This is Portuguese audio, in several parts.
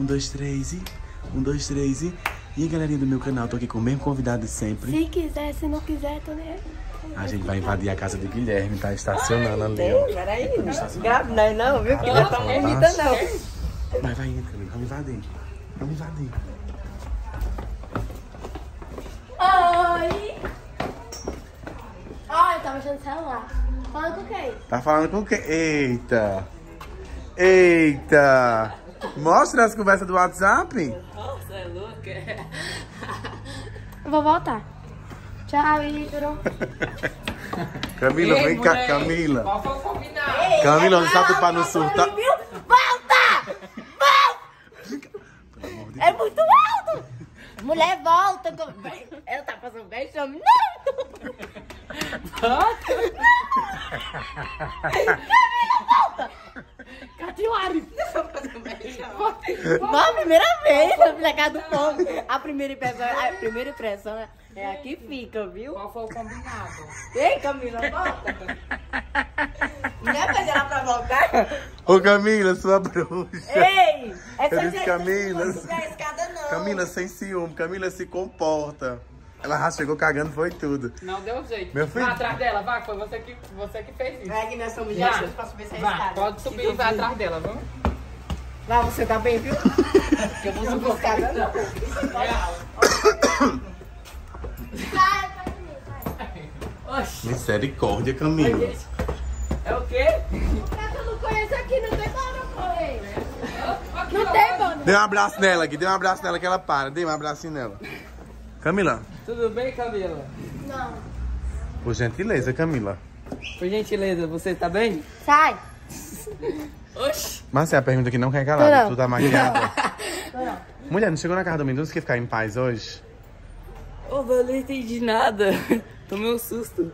Um, dois, três e. Um, dois, três e. E aí, galerinha do meu canal, tô aqui com o mesmo convidado de sempre. Se quiser, se não quiser, tô nem. A gente vai invadir a casa de Guilherme, tá estacionando ali, ó. Peraí, grave não, não, viu? Que não tá permita, não. Vai, vai, entra, Camila. Vamos invadir. Vamos invadir. Oi! Ó, eu tava mexendo no celular. Falando com quem? Tá falando com quem? Eita! Eita! Mostra as conversas do WhatsApp. Nossa, é louca. Eu vou voltar. Tchau, Ícaro. Camila, Ei, vem cá. Camila. Qual foi o combinado? Camila, não sabe pra não surtar. Viu? Volta! Volta! É muito alto! Mulher, volta! Ela tá passando bem, chame. Não! Catilari! Não, a primeira vez, eu fui na casa do povo. A primeira impressão, a primeira impressão é- a que fica, viu? Qual foi o combinado? Ei, Camila, volta! Não é pra gerar pra voltar? Ô, Camila, sua bruxa. Ei! É Eu disse Camila. não subir a escada, não. Camila, sem ciúme. Camila se comporta. Ela já chegou cagando, foi tudo. Não deu jeito. Meu filho. Vai atrás dela, vai. Foi você que, você que fez isso. É que nós somos. Jesus pra subir essa Vai, escada. pode subir e vai atrás dela, vamos? Vai, você tá bem, viu? Porque eu vou subir a escada, não. Misericórdia, Camila. É o quê? Eu não conheço aqui, não tem como correr. Não tem, mano. Dê um abraço nela aqui, dê um abraço nela que ela para. Dê um abracinho nela. Camila, Tudo bem, Camila? Não. por gentileza, Camila. Por gentileza, você tá bem? Sai. Oxi. Mas é a pergunta que não quer calar, Tô tu tá maquiada. Mulher, não chegou na casa do menino, você quer ficar em paz hoje? Ô, eu não entendi nada. Tomei um susto.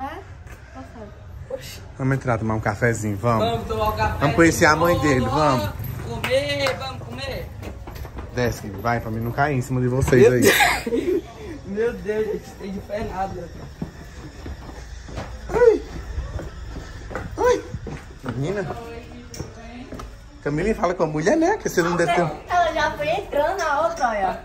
É? Vamos entrar, tomar um cafezinho, vamos. Vamos tomar um café. Vamos conhecer a mãe dele, vamos. Comer, vamos comer. Desce, vai, pra mim não cair em cima de vocês aí. Meu Deus, gente, tem de pé nada. Menina. Camila fala com a mulher, né? Que você não deve ter... Ela já foi entrando na outra, olha.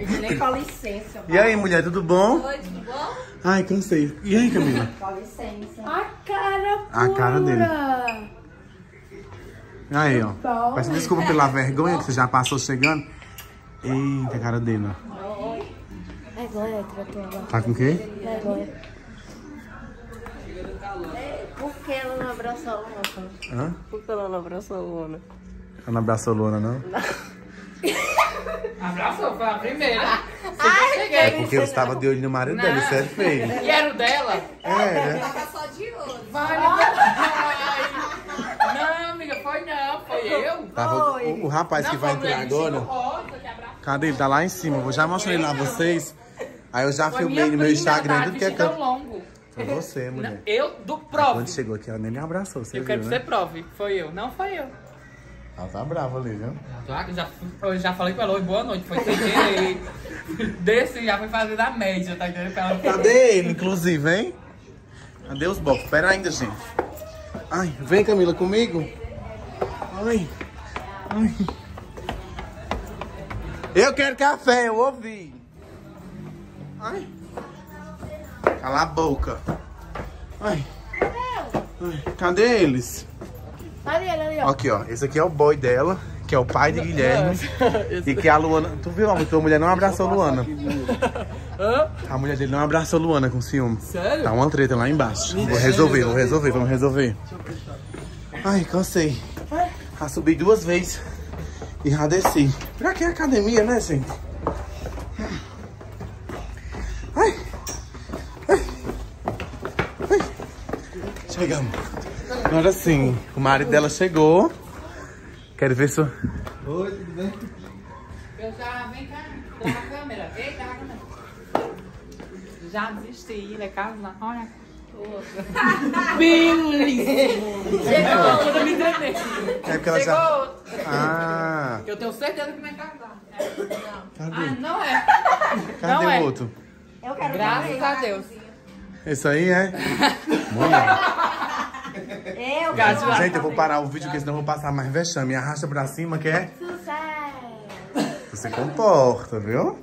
Eu nem com licença. E aí, mulher, tudo bom? Oi, tudo bom? Ai, cansei. E aí, Camila? Com licença. A cara pura. A cara dele. Aí, ó. Peço desculpa pela vergonha que você já passou chegando. Eita, a cara dele, ó. Vergonha, tratou Tá com o quê? Vergonha. Por que ela não abraçou a Luana? Hã? Por que ela não abraçou a Luana? Ela não abraçou a Luana, não? Abraçou, foi a primeira. Ai, É porque eu estava de olho no marido dela, isso é feio. E era o dela? É, né? Vai, vai. Não, amiga, foi não, foi eu. Tava o, o rapaz que Não, vai foi entrar agora. que. Cadê ele? Tá lá em cima. Eu vou já mostrar ele lá a vocês. Aí eu já Foi filmei no meu Instagram tá? tudo que é canto. longo. Foi você, mulher. Eu, do Quando prove. chegou aqui, ela nem me abraçou, você Eu viu, quero que né? você prove. Foi eu. Não foi eu. Ela tá brava ali, viu? Já, já, eu já falei com ela, oi, boa noite, foi sem querer. Desse já foi fazendo a média, tá entendendo? Ela- Cadê ele, inclusive, hein? Cadê os bofos? Pera ainda, gente. Ai, vem, Camila, comigo. Ai. Ai. Eu quero café, eu ouvi. Ai. Cala a boca. Ai. Ai. Cadê eles? Ali, ali, ali, ó. Aqui, ó. Esse aqui é o boy dela, que é o pai de Guilherme. E que a Luana. Tu viu, amor? Tua mulher não abraçou a Luana. A mulher dele não abraçou a Luana com ciúme. Sério? Tá uma treta lá embaixo. Vou resolver, vou resolver, vamos resolver. Ai, cansei. Já subi duas vezes e já desci. Pra que academia, né, gente? Ai. Ai. Ai. Chegamos. Agora sim, o marido dela chegou. Quero ver se eu... Eu já, vem cá, dá a câmera, eita, a câmera. Já desisti, né, casar, olha. Belíssimo! Chegou, quando me entender. É porque ela já... Chegou! Ah, Eu tenho certeza que vai casar. Ah, cadê? não é. Cadê não o é. outro? Eu quero Graças a Deus. Esse aí é? Mulher. Eu, Gato, eu- Gente, eu vou parar o vídeo, porque senão eu vou passar mais vexame. Arrasta pra cima, quer? Sucesso. Você comporta, viu?